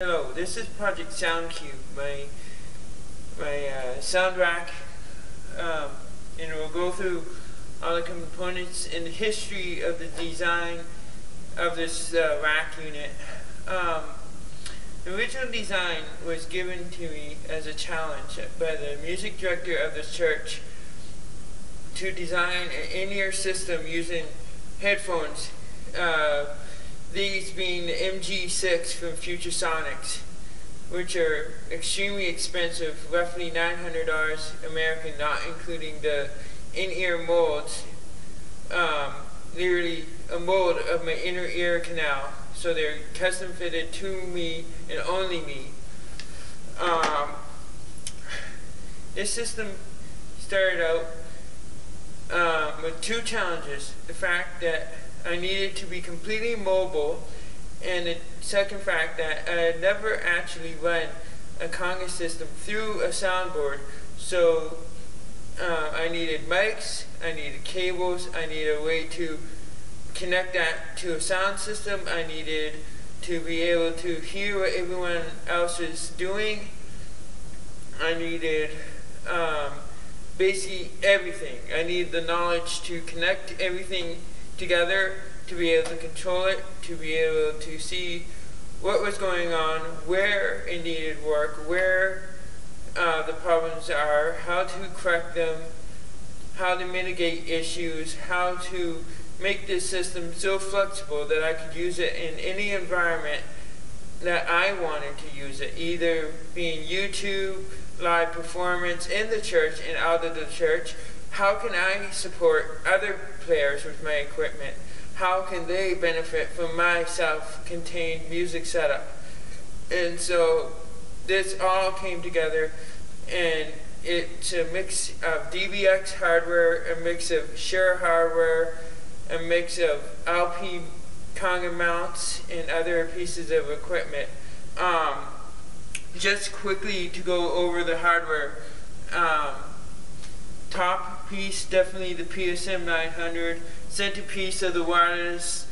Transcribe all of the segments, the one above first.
Hello, this is Project SoundCube, my my uh, sound rack, um, and we'll go through all the components and the history of the design of this uh, rack unit. Um, the original design was given to me as a challenge by the music director of the church to design an in-ear system using headphones. Uh, these being the MG6 from Future Sonics, which are extremely expensive, roughly $900 American, not including the in-ear molds. Um, literally a mold of my inner ear canal, so they're custom fitted to me and only me. Um, this system started out um, with two challenges. The fact that I needed to be completely mobile, and the second fact that I had never actually run a conga system through a soundboard, so uh, I needed mics, I needed cables, I needed a way to connect that to a sound system, I needed to be able to hear what everyone else is doing, I needed um, basically everything. I needed the knowledge to connect everything together to be able to control it, to be able to see what was going on, where it needed work, where uh, the problems are, how to correct them, how to mitigate issues, how to make this system so flexible that I could use it in any environment that I wanted to use it, either being YouTube, live performance in the church and out of the church, how can I support other players with my equipment? How can they benefit from my self-contained music setup? And so this all came together and it's a mix of DBX hardware, a mix of Shure hardware, a mix of LP conga mounts and other pieces of equipment. Um, just quickly to go over the hardware. Um, top piece, definitely the PSM 900. Centerpiece of the wireless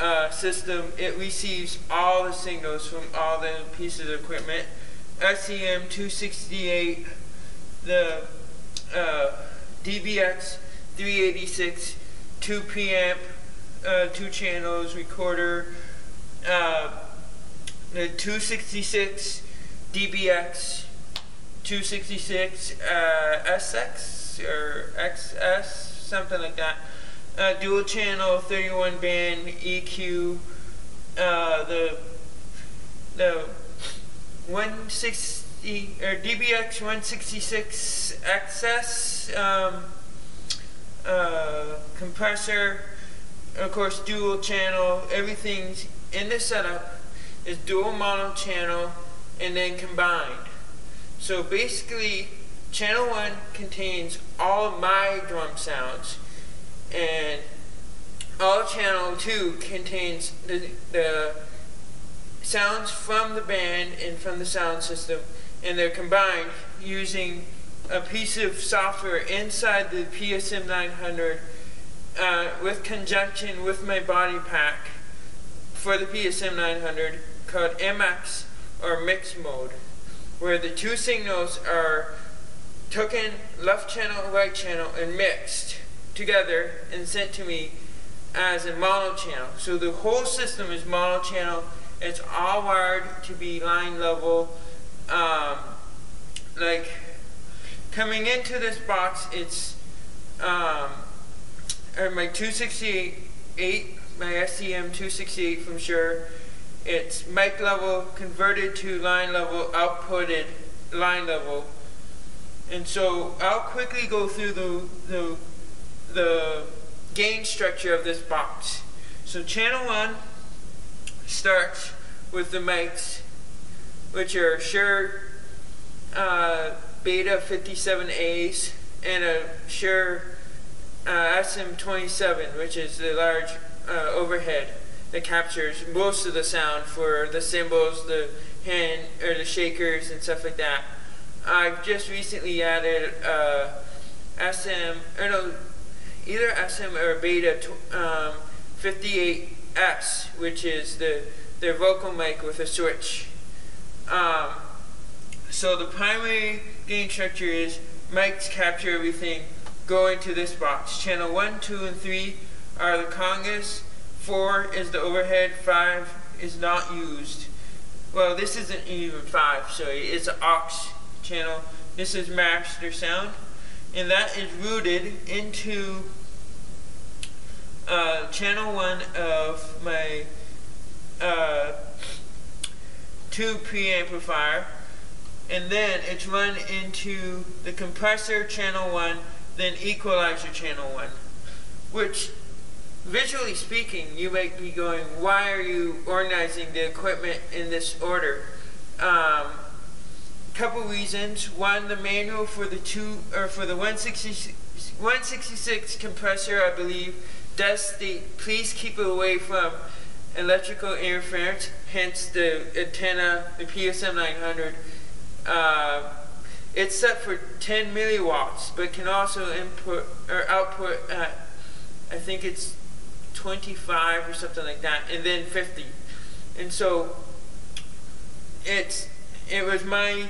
uh, system. It receives all the signals from all the pieces of equipment. SCM 268, the uh, DBX 386, 2 preamp, uh, two channels, recorder, uh, the 266 DBX 266 uh, Or XS, something like that. Uh, dual channel, 31 band EQ, uh, the the 160 or DBX 166 XS um, uh, compressor, of course dual channel. Everything's in the setup is dual mono channel and then combined. So basically Channel 1 contains all of my drum sounds, and all Channel 2 contains the, the sounds from the band and from the sound system, and they're combined using a piece of software inside the PSM 900 uh, with conjunction with my body pack for the PSM 900 called MX or mix mode, where the two signals are taken left channel right channel and mixed together and sent to me as a mono channel. So the whole system is mono channel. It's all wired to be line level. Um, like coming into this box, it's um, my 268, my SCM 268 from Shure. It's mic level converted to line level, outputted line level and so I'll quickly go through the, the, the gain structure of this box. So channel 1 starts with the mics, which are Shure uh, Beta 57As and a Shure uh, SM27, which is the large uh, overhead that captures most of the sound for the cymbals, the hand or the shakers and stuff like that. I've just recently added uh, SM, or no, either SM or Beta um, 58S, which is the their vocal mic with a switch. Um, so the primary gain structure is mics capture everything, go into this box. Channel 1, 2, and 3 are the congas, 4 is the overhead, 5 is not used. Well, this isn't even 5, so it's an aux channel. This is master sound, and that is routed into uh, channel 1 of my uh, tube preamplifier and then it's run into the compressor channel 1 then equalizer channel 1 which visually speaking you might be going why are you organizing the equipment in this order um, couple reasons one the manual for the two or for the 166, 166 compressor I believe does state please keep it away from electrical interference hence the antenna the PSM 900 uh, it's set for 10 milliwatts, but can also input or output at, I think it's 25 or something like that, and then 50. And so it's it was my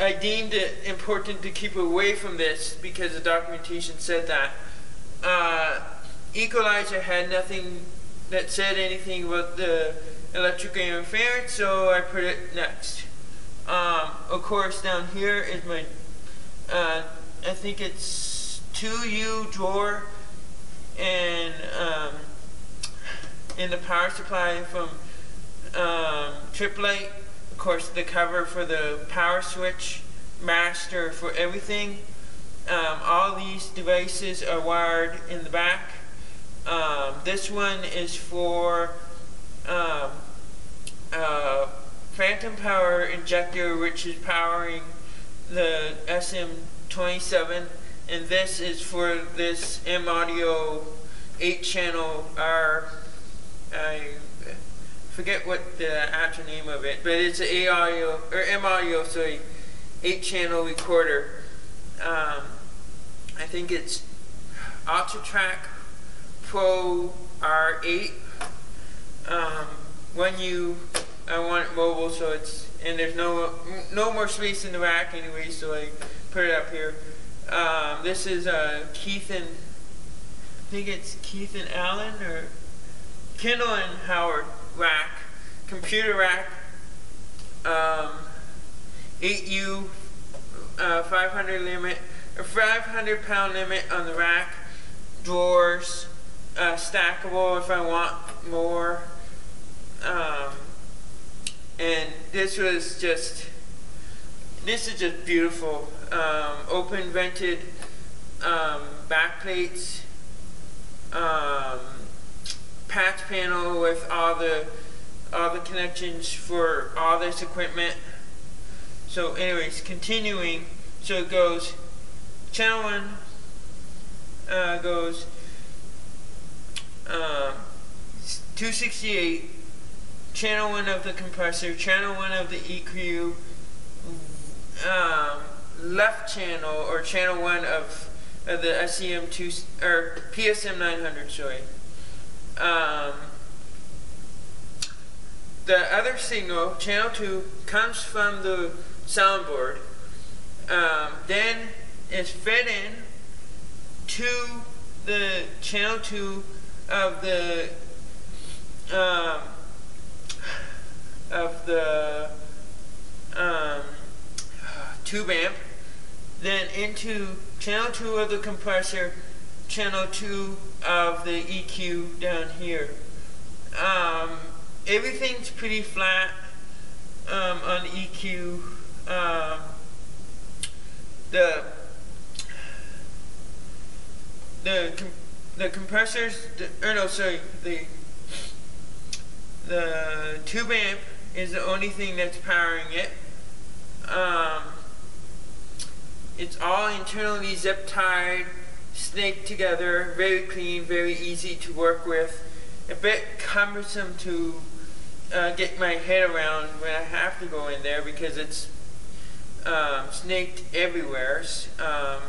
I deemed it important to keep away from this because the documentation said that. Uh, Equalizer had nothing that said anything about the electrical interference, so I put it next. Um, of course, down here is my, uh, I think it's 2U drawer and um, in the power supply from um, Tripp Lite. Of course, the cover for the power switch, master for everything. Um, all these devices are wired in the back. Um, this one is for um, uh, phantom power injector which is powering the SM27 and this is for this M audio 8 channel R I forget what the actual name of it but it's an A audio or M audio sorry 8 channel recorder. Um, I think it's Ultratrack Pro R8 um, when you I want it mobile, so it's and there's no no more space in the rack anyway, so I put it up here. Um, this is uh, Keith and I think it's Keith and Allen or Kendall and Howard rack, computer rack, um, 8U, uh, 500 limit, or 500 pound limit on the rack, drawers, uh, stackable if I want more. Um, and this was just this is just beautiful um, open vented um, back plates um, patch panel with all the all the connections for all this equipment so anyways continuing so it goes channel 1 uh, goes um, 268 channel 1 of the compressor, channel 1 of the EQ, um, left channel or channel 1 of, of the SEM2 or PSM 900, sorry. Um, the other signal, channel 2, comes from the soundboard. Um, then is fed in to the channel 2 of the um, of the um, tube amp, then into channel 2 of the compressor, channel 2 of the EQ down here. Um, everything's pretty flat um, on EQ. Um, the the com the compressors, the, or no, sorry, the the tube amp is the only thing that's powering it. Um, it's all internally zip tied, snaked together, very clean, very easy to work with. A bit cumbersome to uh, get my head around when I have to go in there because it's um, snaked everywhere. Um,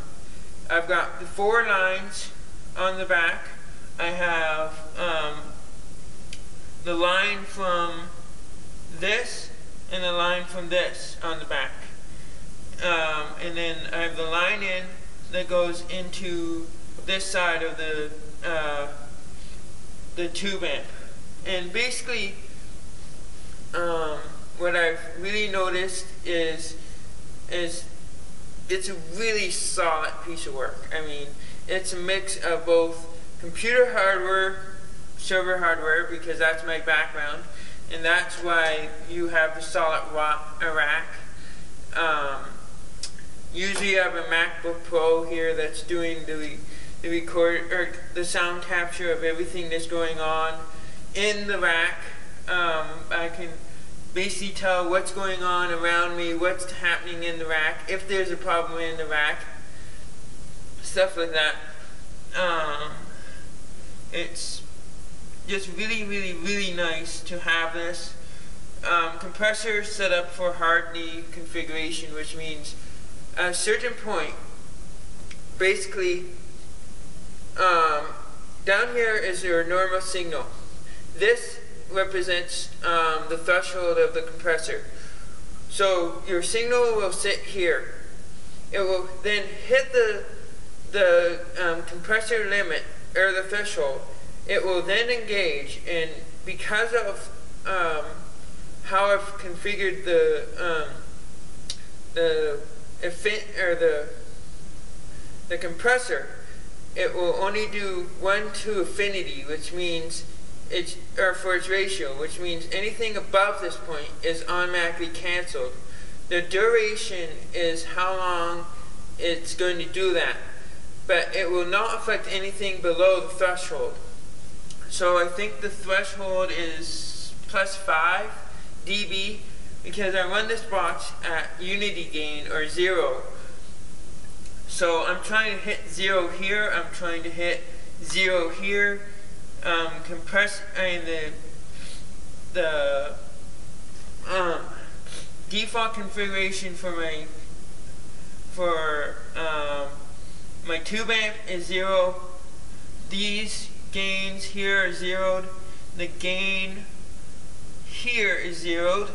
I've got the four lines on the back. I have um, the line from this and the line from this on the back. Um, and then I have the line in that goes into this side of the uh, the tube amp. And basically, um, what I've really noticed is is it's a really solid piece of work. I mean, it's a mix of both computer hardware, server hardware, because that's my background, and that's why you have the solid rack. Um, usually, I have a MacBook Pro here that's doing the the record or the sound capture of everything that's going on in the rack. Um, I can basically tell what's going on around me, what's happening in the rack, if there's a problem in the rack, stuff like that. Um, it's just really, really, really nice to have this. Um, compressor set up for hard-knee configuration, which means at a certain point, basically, um, down here is your normal signal. This represents um, the threshold of the compressor. So your signal will sit here. It will then hit the the um, compressor limit or the threshold. It will then engage, and because of um, how I've configured the um, or the the compressor, it will only do one to infinity, which means it's or for its ratio, which means anything above this point is automatically canceled. The duration is how long it's going to do that, but it will not affect anything below the threshold. So I think the threshold is plus 5 dB because I run this box at unity gain or 0. So I'm trying to hit 0 here, I'm trying to hit 0 here, um, compress, I mean the, the um, default configuration for my, for um, my tube amp is zero. These gains here are zeroed. The gain here is zeroed,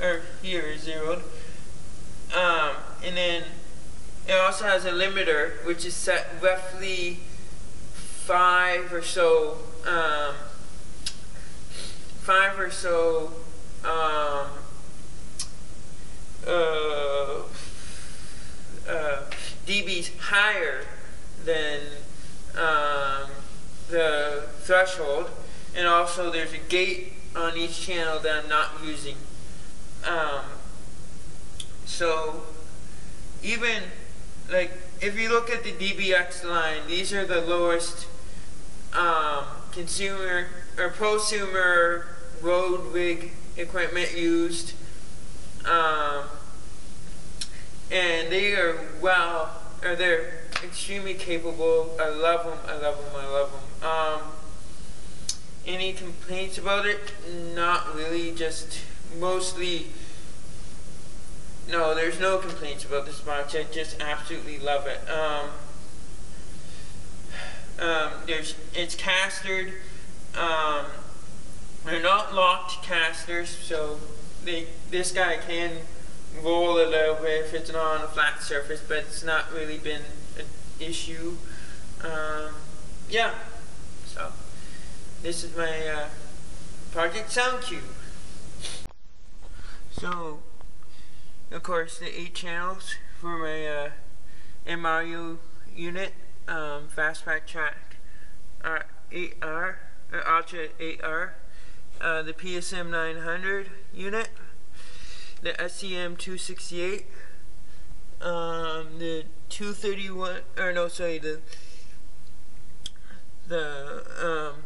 or here is zeroed. Um, and then it also has a limiter, which is set roughly five or so um, five or so um, uh, uh, dBs higher than um, the threshold, and also there's a gate on each channel that I'm not using. Um, so even like if you look at the DBX line, these are the lowest um, consumer or prosumer road rig equipment used. Um, and they are well, or they're extremely capable. I love them, I love them, I love them. Um, any complaints about it? Not really, just mostly. No, there's no complaints about this box. I just absolutely love it. Um, um, there's it's castered. Um, they're not locked casters, so they this guy can roll it over if it's not on a flat surface, but it's not really been an issue. Um, yeah, so this is my uh, Project Sound Cube. So, of course, the eight channels for my uh, MRU unit um, Fastback Track uh, 8R, uh, Ultra 8R, uh, the PSM 900 unit, the SCM 268, um, the 231, or no, sorry, the the um,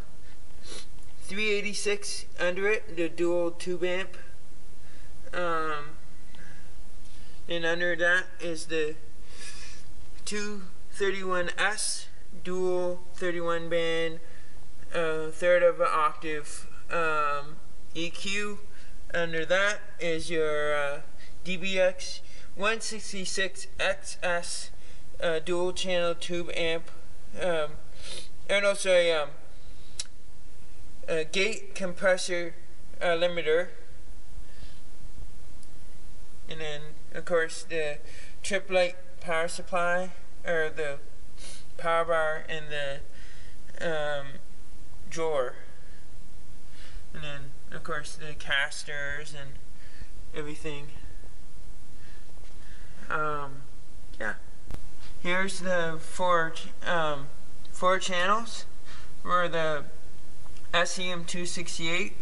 386 under it, the dual tube amp. Um, and under that is the two 31S dual 31 band uh, third of an octave. Um, EQ under that is your uh, DBX 166XS uh, dual channel tube amp. Um, and also a, um, a gate compressor uh, limiter of course, the Tripp Lite power supply, or the power bar, and the um, drawer. And then, of course, the casters and everything. Um, yeah. Here's the four um, four channels for the SCM268.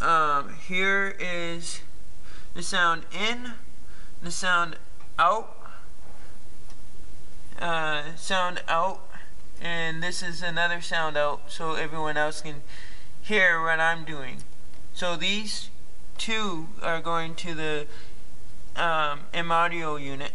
Um, here is the sound in, the sound out, uh, sound out, and this is another sound out so everyone else can hear what I'm doing. So these two are going to the um, M audio unit.